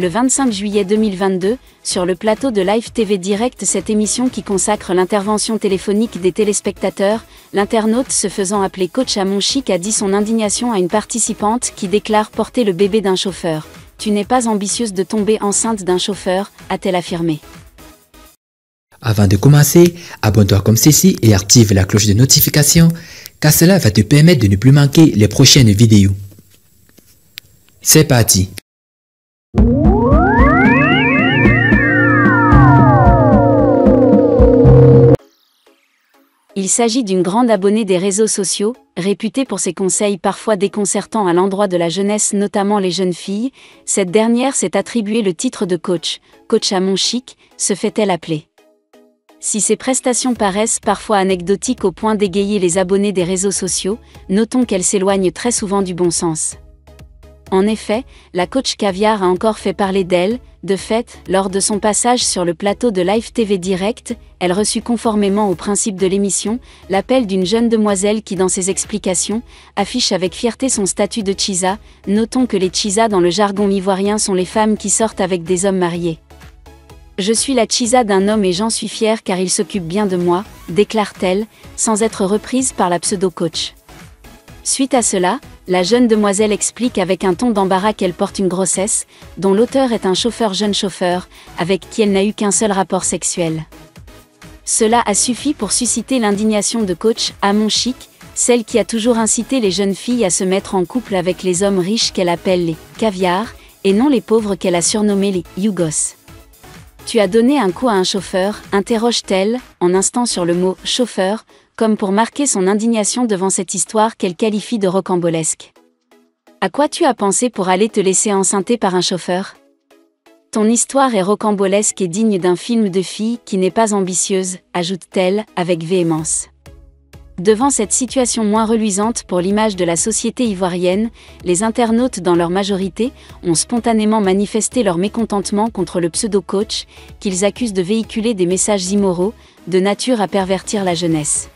le 25 juillet 2022, sur le plateau de Live TV Direct, cette émission qui consacre l'intervention téléphonique des téléspectateurs, l'internaute se faisant appeler coach à Monchic a dit son indignation à une participante qui déclare porter le bébé d'un chauffeur. Tu n'es pas ambitieuse de tomber enceinte d'un chauffeur, a-t-elle affirmé. Avant de commencer, abonne-toi comme ceci et active la cloche de notification, car cela va te permettre de ne plus manquer les prochaines vidéos. C'est parti Il s'agit d'une grande abonnée des réseaux sociaux, réputée pour ses conseils parfois déconcertants à l'endroit de la jeunesse, notamment les jeunes filles. Cette dernière s'est attribué le titre de coach, coach à mon chic, se fait-elle appeler. Si ces prestations paraissent parfois anecdotiques au point d'égayer les abonnés des réseaux sociaux, notons qu'elles s'éloignent très souvent du bon sens. En effet, la coach caviar a encore fait parler d'elle, de fait, lors de son passage sur le plateau de Live TV Direct, elle reçut conformément au principe de l'émission, l'appel d'une jeune demoiselle qui dans ses explications, affiche avec fierté son statut de chisa, notons que les chisa dans le jargon ivoirien sont les femmes qui sortent avec des hommes mariés. Je suis la chisa d'un homme et j'en suis fière car il s'occupe bien de moi, déclare-t-elle, sans être reprise par la pseudo-coach. Suite à cela, la jeune demoiselle explique avec un ton d'embarras qu'elle porte une grossesse, dont l'auteur est un chauffeur jeune chauffeur, avec qui elle n'a eu qu'un seul rapport sexuel. Cela a suffi pour susciter l'indignation de coach Amon Chic, celle qui a toujours incité les jeunes filles à se mettre en couple avec les hommes riches qu'elle appelle les caviars, et non les pauvres qu'elle a surnommés les yugos. Tu as donné un coup à un chauffeur, interroge-t-elle, en instant sur le mot chauffeur, comme pour marquer son indignation devant cette histoire qu'elle qualifie de rocambolesque. À quoi tu as pensé pour aller te laisser enceinter par un chauffeur? Ton histoire est rocambolesque et digne d'un film de fille qui n'est pas ambitieuse, ajoute-t-elle, avec véhémence. Devant cette situation moins reluisante pour l'image de la société ivoirienne, les internautes dans leur majorité ont spontanément manifesté leur mécontentement contre le pseudo-coach, qu'ils accusent de véhiculer des messages immoraux, de nature à pervertir la jeunesse.